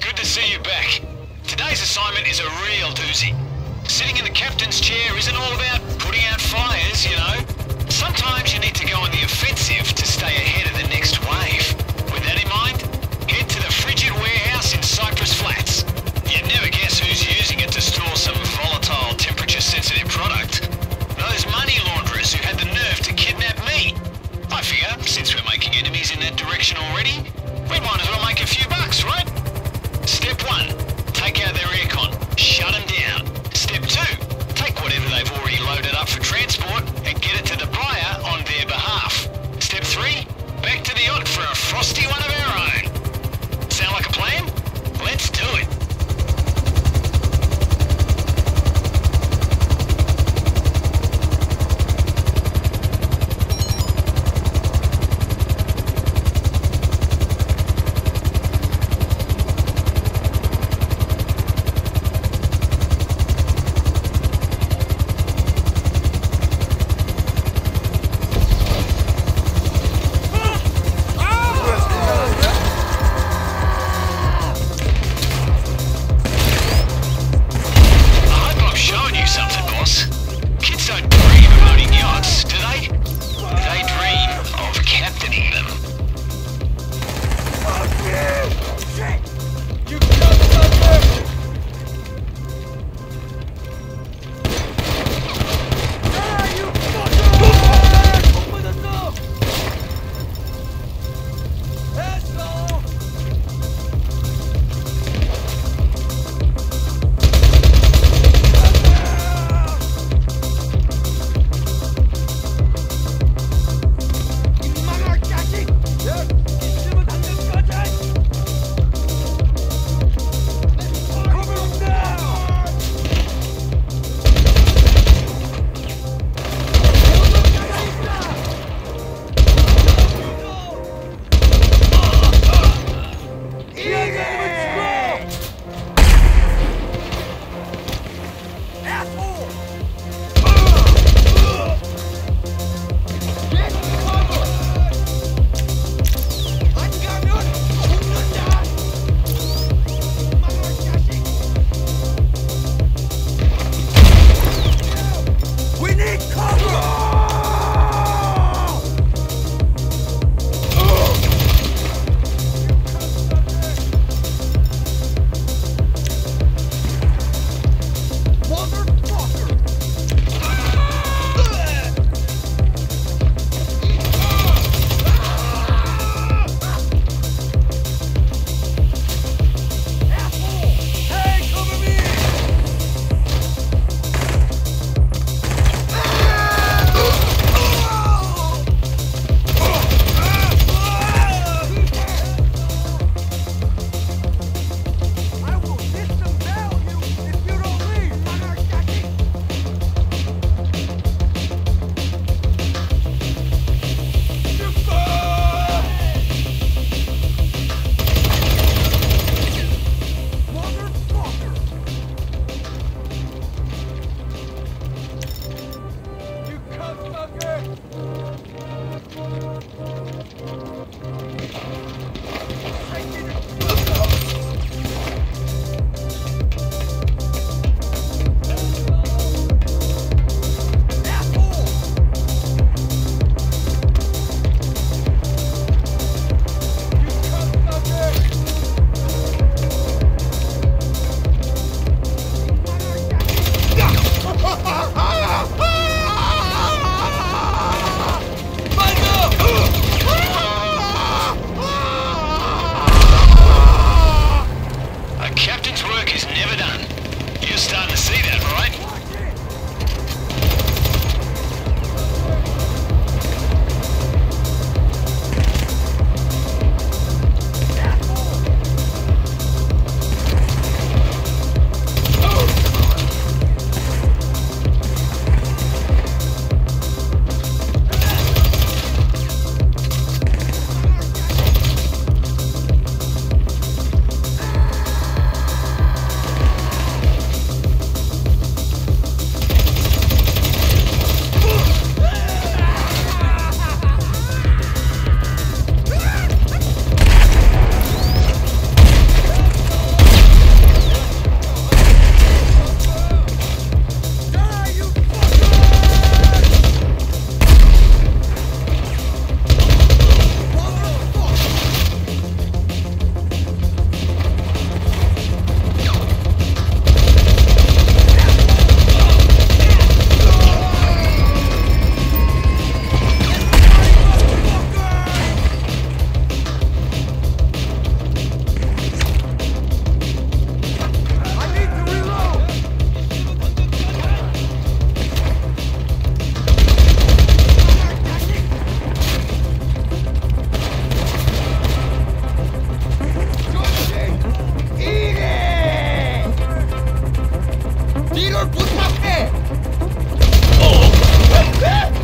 Good to see you back. Today's assignment is a real doozy. Sitting in the captain's chair isn't all about putting out fires, you know. Sometimes you need to go on the offensive to stay ahead. in that direction already? We'd Oh!